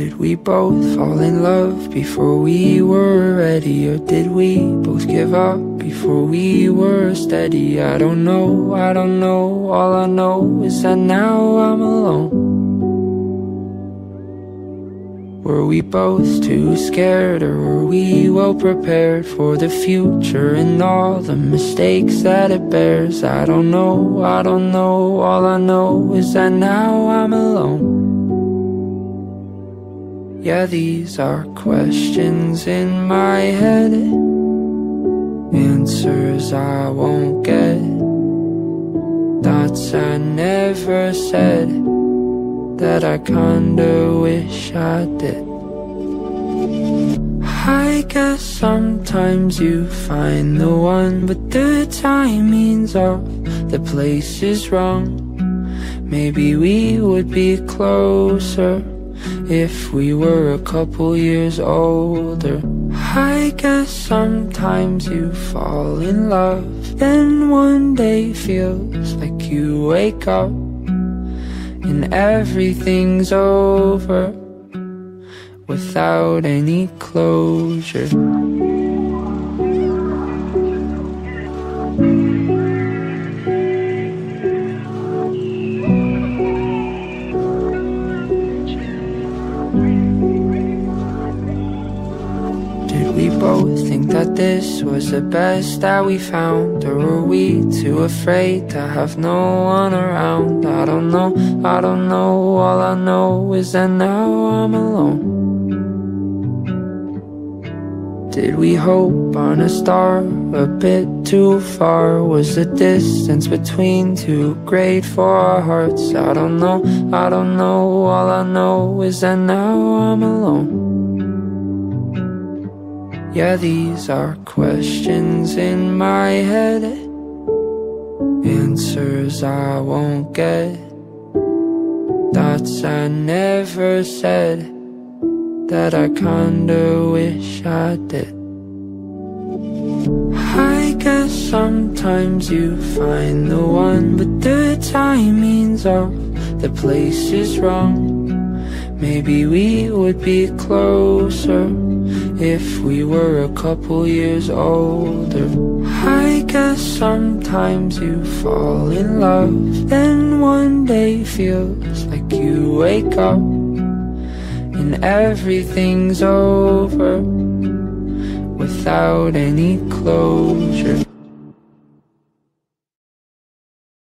we both fall in love before we were ready? Or did we both give up before we were steady? I don't know, I don't know, all I know is that now I'm alone Were we both too scared or were we well prepared for the future and all the mistakes that it bears? I don't know, I don't know, all I know is that now I'm alone yeah, these are questions in my head. Answers I won't get. Thoughts I never said. That I kinda wish I did. I guess sometimes you find the one But the timing's off, the place is wrong. Maybe we would be closer if we were a couple years older I guess sometimes you fall in love Then one day feels like you wake up And everything's over Without any closure think that this was the best that we found? Or were we too afraid to have no one around? I don't know, I don't know, all I know is that now I'm alone Did we hope on a star a bit too far? Was the distance between too great for our hearts? I don't know, I don't know, all I know is that now I'm alone yeah, these are questions in my head. Answers I won't get. Thoughts I never said. That I kinda wish I did. I guess sometimes you find the one But the timing's off, the place is wrong Maybe we would be closer if we were a couple years older. I guess sometimes you fall in love Then one day feels like you wake up And everything's over Without any closure